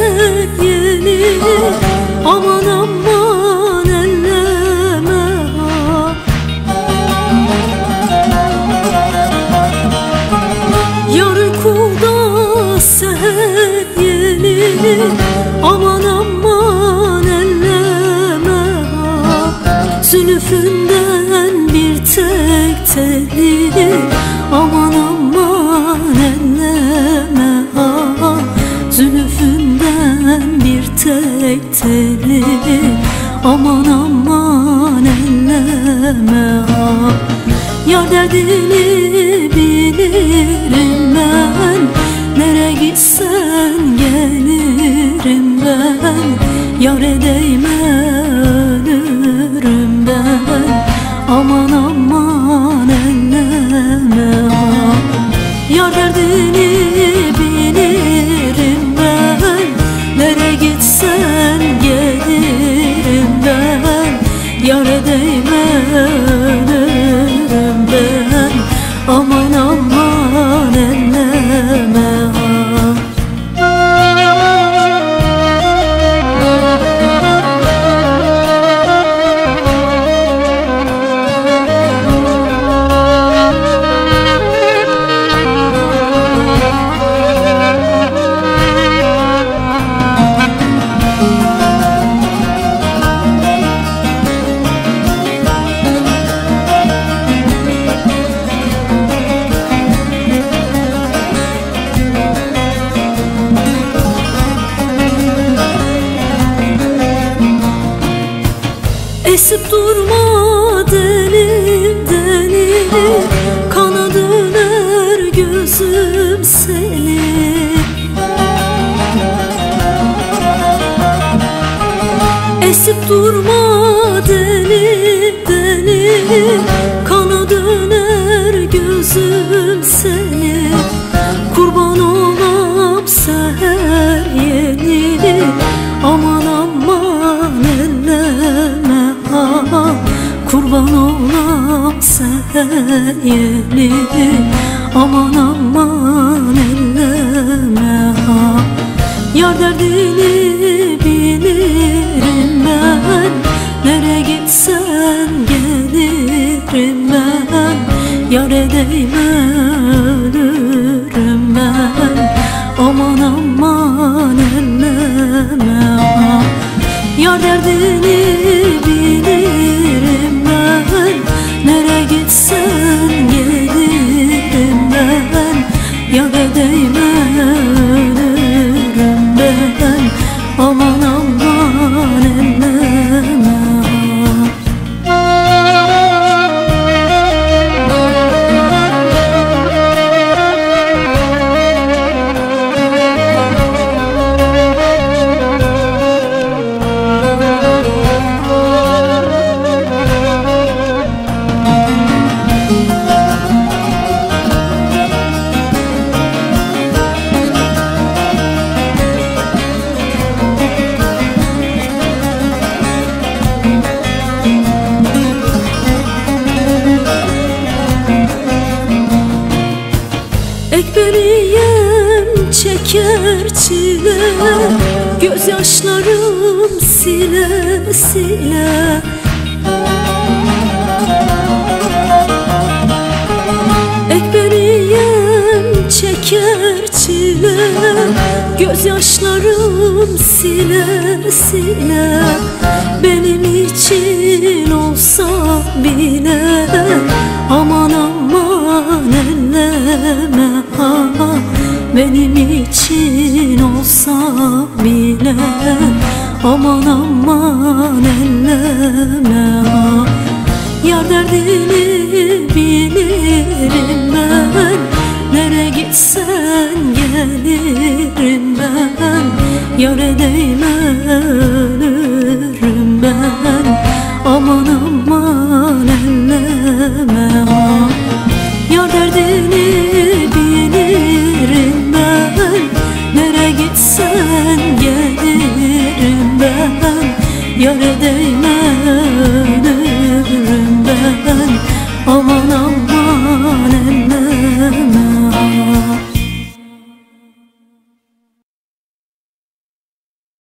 with you. Ha Yar derdini bilirim ben. Nere gitsen gelirim ben. Yar değme ölürüm ben. Aman aman Esip durma deli deli Kana döner gözüm seni Esip durma deli yeni Aman aman elleme ha. Yar derdini bilirim ben Nere gitsen gelirim ben. Yar edeyme Yar edeyme çeker çile Gözyaşlarım sile sile. Ekberiyem çeker çile Gözyaşlarım sile sile. Benim için olsa bile Benim için olsa bile Aman aman elleme. Yar derdini Ömre değmez